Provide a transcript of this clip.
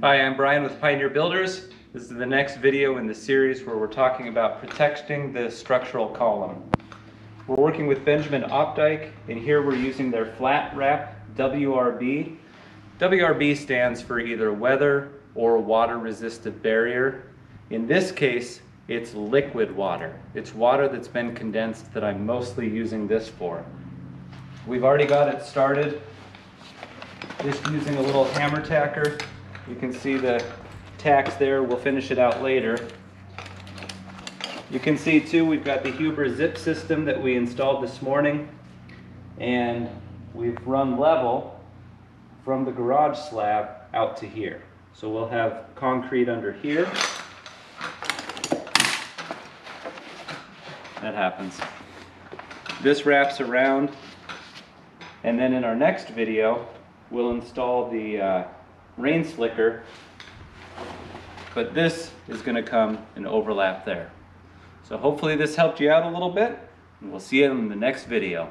Hi, I'm Brian with Pioneer Builders. This is the next video in the series where we're talking about protecting the structural column. We're working with Benjamin Obdyke, and here we're using their flat wrap WRB. WRB stands for either weather or water resistant barrier. In this case, it's liquid water. It's water that's been condensed that I'm mostly using this for. We've already got it started just using a little hammer tacker. You can see the tacks there. We'll finish it out later. You can see too, we've got the Huber zip system that we installed this morning. And we've run level from the garage slab out to here. So we'll have concrete under here. That happens. This wraps around. And then in our next video, we'll install the uh, rain slicker. But this is gonna come and overlap there. So hopefully this helped you out a little bit. And we'll see you in the next video.